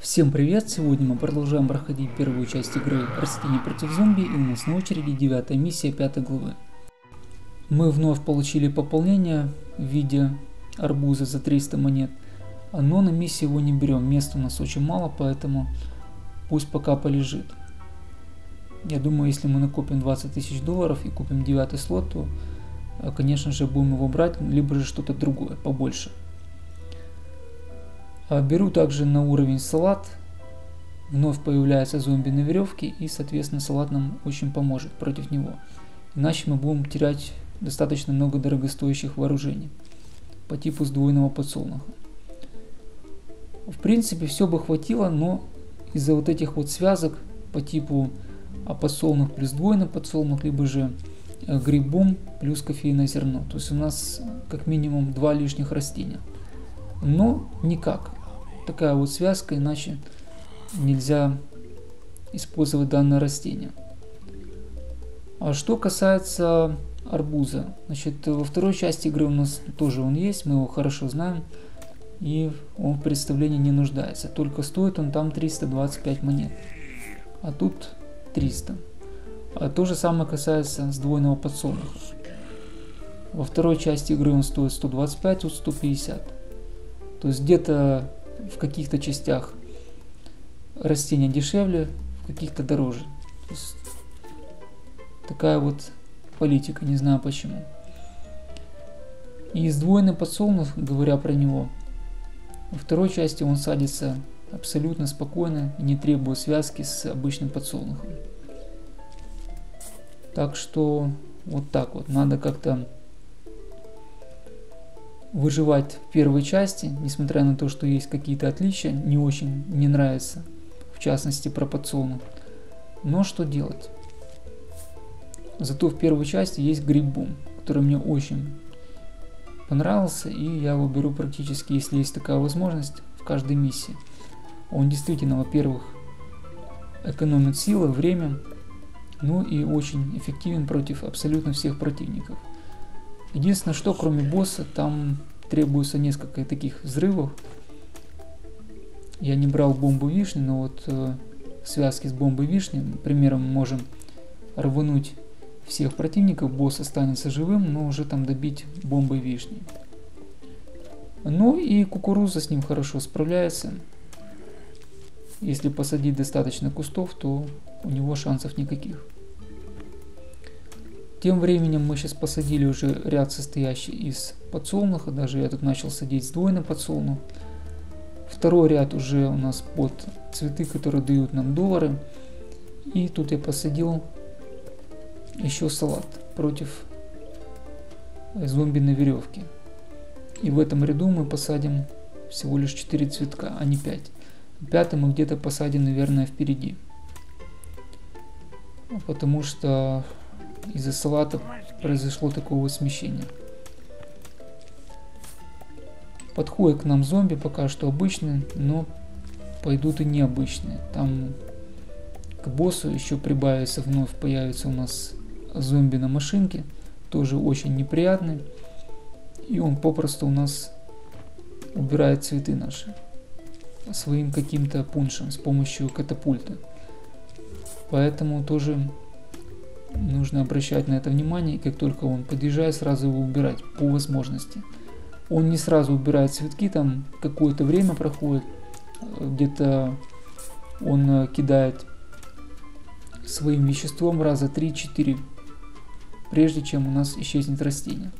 Всем привет! Сегодня мы продолжаем проходить первую часть игры Растения против зомби и у нас на очереди девятая миссия пятой главы. Мы вновь получили пополнение в виде арбуза за 300 монет, но на миссии его не берем, места у нас очень мало, поэтому пусть пока полежит. Я думаю, если мы накопим 20 тысяч долларов и купим девятый слот, то, конечно же, будем его брать, либо же что-то другое, побольше. А, беру также на уровень салат. Вновь появляется зомби на веревке и, соответственно, салат нам очень поможет против него. Иначе мы будем терять достаточно много дорогостоящих вооружений по типу сдвоенного подсолнуха. В принципе, все бы хватило, но из-за вот этих вот связок по типу а подсолнух плюс двойный подсолнух, либо же э, грибом плюс кофейное зерно. То есть у нас как минимум два лишних растения. Но никак такая вот связка, иначе нельзя использовать данное растение. А что касается арбуза, значит, во второй части игры у нас тоже он есть, мы его хорошо знаем, и он в представлении не нуждается. Только стоит он там 325 монет, а тут 300. А то же самое касается сдвоенного подсолнуха. Во второй части игры он стоит 125, тут 150. То есть где-то в каких-то частях растения дешевле, в каких-то дороже. То есть такая вот политика, не знаю почему. И сдвоенный подсолнух, говоря про него, во второй части он садится абсолютно спокойно и не требует связки с обычным подсолнухом. Так что вот так вот, надо как-то выживать в первой части, несмотря на то, что есть какие-то отличия, не очень не нравится, в частности про подсолнух. Но что делать? Зато в первой части есть гриббум, который мне очень понравился, и я его беру практически, если есть такая возможность, в каждой миссии. Он действительно, во-первых, экономит силы, время, ну и очень эффективен против абсолютно всех противников. Единственное, что кроме босса, там требуется несколько таких взрывов. Я не брал бомбу вишни, но вот э, в связке с бомбой вишни, примером, можем рвануть всех противников, босс останется живым, но уже там добить бомбой вишни. Ну и кукуруза с ним хорошо справляется. Если посадить достаточно кустов, то у него шансов никаких. Тем временем мы сейчас посадили уже ряд состоящий из подсолнуха, даже я тут начал садить сдвоенный подсолнух. Второй ряд уже у нас под цветы, которые дают нам доллары. И тут я посадил еще салат против зомби на веревке. И в этом ряду мы посадим всего лишь 4 цветка, а не 5. Пятый мы где-то посадим, наверное, впереди. Потому что из-за салата произошло такое смещение. Подходит к нам зомби, пока что обычные, но пойдут и необычные. Там к боссу еще прибавится, вновь появится у нас зомби на машинке, тоже очень неприятный. И он попросту у нас убирает цветы наши своим каким-то пуншем с помощью катапульты. Поэтому тоже нужно обращать на это внимание, и как только он подъезжает, сразу его убирать по возможности. Он не сразу убирает цветки, там какое-то время проходит, где-то он э, кидает своим веществом раза 3-4, прежде чем у нас исчезнет растение.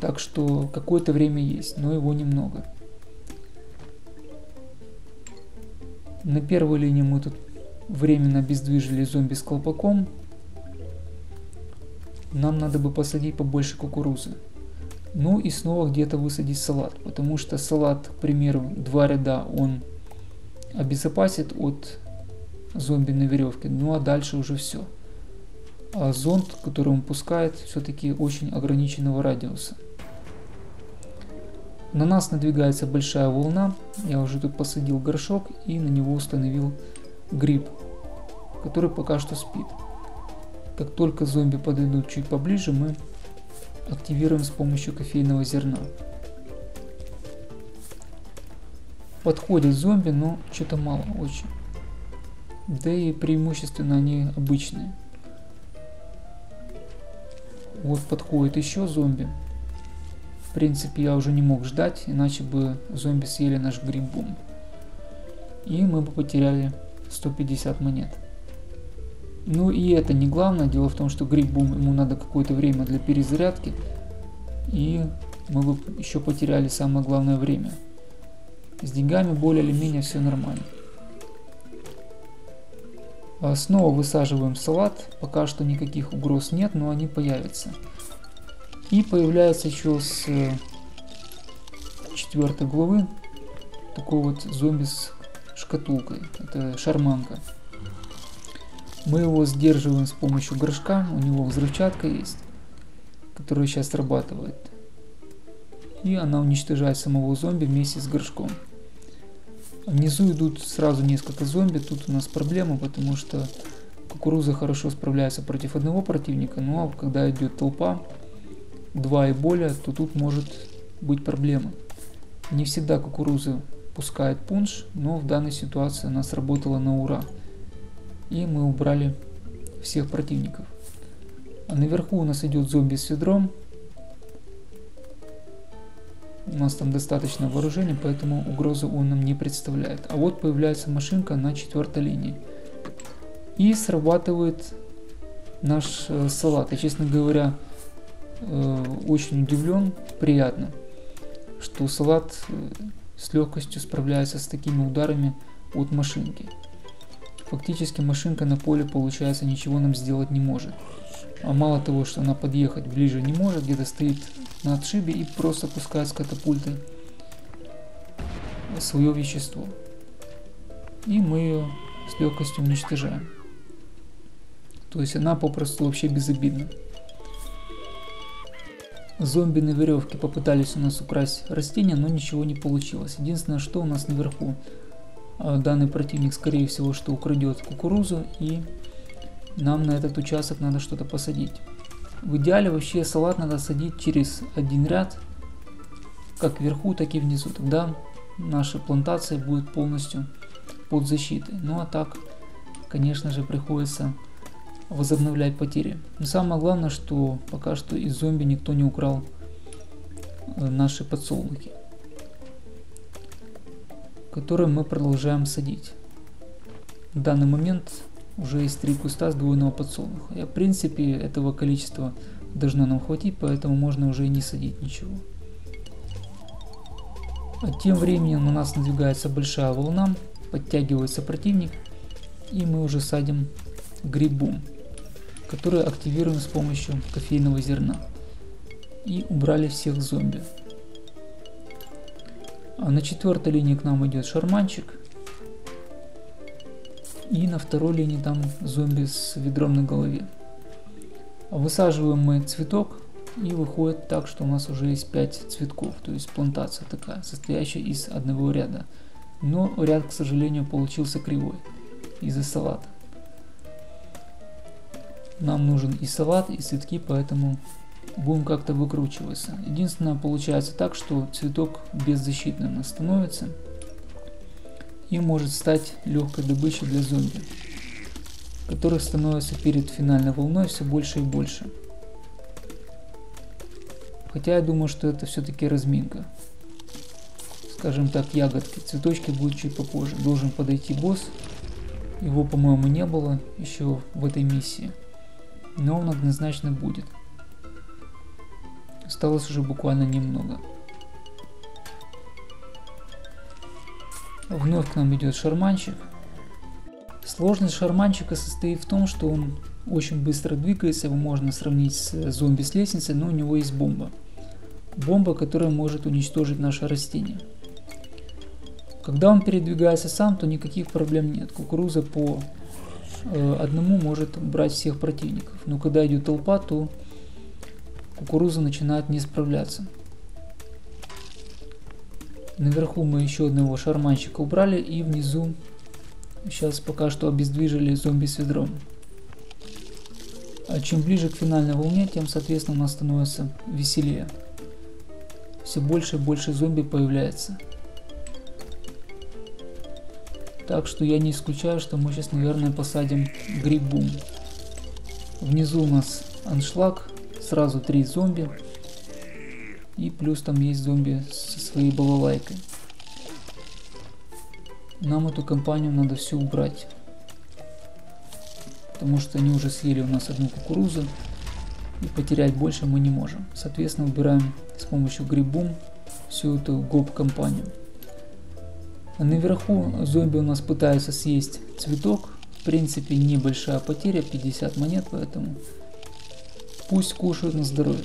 Так что какое-то время есть, но его немного. На первой линии мы тут временно обездвижили зомби с колпаком, нам надо бы посадить побольше кукурузы. Ну и снова где-то высадить салат, потому что салат, к примеру, два ряда он обезопасит от зомби на веревке, ну а дальше уже все. А зонд, который он пускает, все-таки очень ограниченного радиуса. На нас надвигается большая волна, я уже тут посадил горшок и на него установил гриб, который пока что спит. Как только зомби подойдут чуть поближе, мы активируем с помощью кофейного зерна. подходят зомби, но что-то мало очень. Да и преимущественно они обычные. Вот подходит еще зомби. В принципе, я уже не мог ждать, иначе бы зомби съели наш гриб-бум. И мы бы потеряли 150 монет. Ну и это не главное. Дело в том, что гриб-бум ему надо какое-то время для перезарядки. И мы бы еще потеряли самое главное время. С деньгами более или менее все нормально. А снова высаживаем салат. Пока что никаких угроз нет, но они появятся. И появляется еще с э, четвертой главы такой вот зомби с шкатулкой. Это шарманка. Мы его сдерживаем с помощью горшка. У него взрывчатка есть, которая сейчас срабатывает. И она уничтожает самого зомби вместе с горшком. Внизу идут сразу несколько зомби. Тут у нас проблема, потому что кукуруза хорошо справляется против одного противника. Ну а когда идет толпа, два и более, то тут может быть проблема. Не всегда кукуруза пускает пунш, но в данной ситуации она сработала на ура. И мы убрали всех противников. А наверху у нас идет зомби с ведром, у нас там достаточно вооружения, поэтому угрозу он нам не представляет. А вот появляется машинка на четвертой линии. И срабатывает наш э, салат. Я, честно говоря, э, очень удивлен, приятно, что салат э, с легкостью справляется с такими ударами от машинки. Фактически машинка на поле, получается, ничего нам сделать не может. А мало того, что она подъехать ближе не может, где-то стоит на отшибе и просто пускает с катапульты свое вещество. И мы ее с легкостью уничтожаем. То есть она попросту вообще безобидна. Зомби на веревке попытались у нас украсть растения, но ничего не получилось. Единственное, что у нас наверху. А, данный противник, скорее всего, что украдет кукурузу и нам на этот участок надо что-то посадить. В идеале вообще салат надо садить через один ряд, как вверху, так и внизу. Тогда наша плантация будет полностью под защитой. Ну а так, конечно же, приходится возобновлять потери. Но самое главное, что пока что из зомби никто не украл э, наши подсолнухи, которые мы продолжаем садить. В данный момент уже есть три куста сдвоенного подсолнуха. И в принципе этого количества должно нам хватить, поэтому можно уже и не садить ничего. А тем временем на нас надвигается большая волна, подтягивается противник, и мы уже садим грибу, который активируем с помощью кофейного зерна. И убрали всех зомби. А на четвертой линии к нам идет шарманчик, и на второй линии там зомби с ведром на голове. Высаживаем мы цветок и выходит так, что у нас уже есть 5 цветков, то есть плантация такая, состоящая из одного ряда. Но ряд, к сожалению, получился кривой из-за салата. Нам нужен и салат, и цветки, поэтому будем как-то выкручиваться. Единственное, получается так, что цветок беззащитным становится и может стать легкой добычей для зомби, которых становится перед финальной волной все больше и больше. Хотя я думаю, что это все-таки разминка. Скажем так, ягодки, цветочки будут чуть попозже. Должен подойти босс. Его, по-моему, не было еще в этой миссии. Но он однозначно будет. Осталось уже буквально немного. Вновь к нам идет шарманчик. Сложность шарманчика состоит в том, что он очень быстро двигается, его можно сравнить с зомби с лестницы, но у него есть бомба. Бомба, которая может уничтожить наше растение. Когда он передвигается сам, то никаких проблем нет. Кукуруза по э, одному может брать всех противников. Но когда идет толпа, то кукуруза начинает не справляться. Наверху мы еще одного шарманщика убрали и внизу сейчас пока что обездвижили зомби с ведром. А чем ближе к финальной волне, тем соответственно у нас становится веселее. Все больше и больше зомби появляется. Так что я не исключаю, что мы сейчас, наверное, посадим гриббум. Внизу у нас аншлаг, сразу три зомби. И плюс там есть зомби со своей балалайкой. Нам эту компанию надо все убрать. Потому что они уже съели у нас одну кукурузу. И потерять больше мы не можем. Соответственно, убираем с помощью грибум всю эту гоп-компанию. А наверху зомби у нас пытаются съесть цветок. В принципе, небольшая потеря, 50 монет, поэтому пусть кушают на здоровье.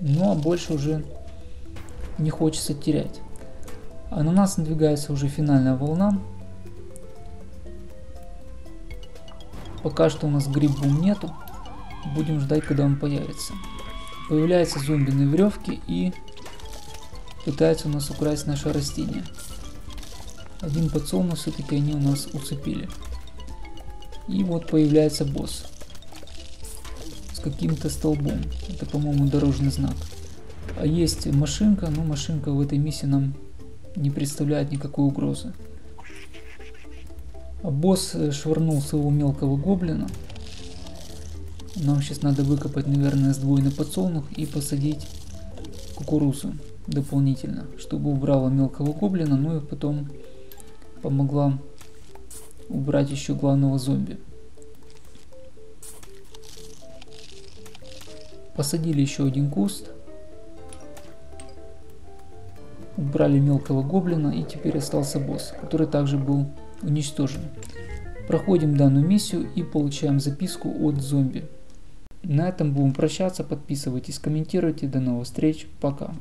Ну а больше уже не хочется терять. А на нас надвигается уже финальная волна. Пока что у нас гриббум нету. Будем ждать, когда он появится. Появляется зомби на веревке и пытается у нас украсть наше растение. Один подсолнух все-таки они у нас уцепили. И вот появляется босс. Каким-то столбом. Это, по-моему, дорожный знак. А есть машинка, но машинка в этой миссии нам не представляет никакой угрозы. А босс швырнул своего мелкого гоблина. Нам сейчас надо выкопать, наверное, сдвоенный подсолнух и посадить кукурузу дополнительно, чтобы убрала мелкого гоблина, ну и потом помогла убрать еще главного зомби. Посадили еще один куст. Убрали мелкого гоблина и теперь остался босс, который также был уничтожен. Проходим данную миссию и получаем записку от зомби. На этом будем прощаться. Подписывайтесь, комментируйте. До новых встреч. Пока.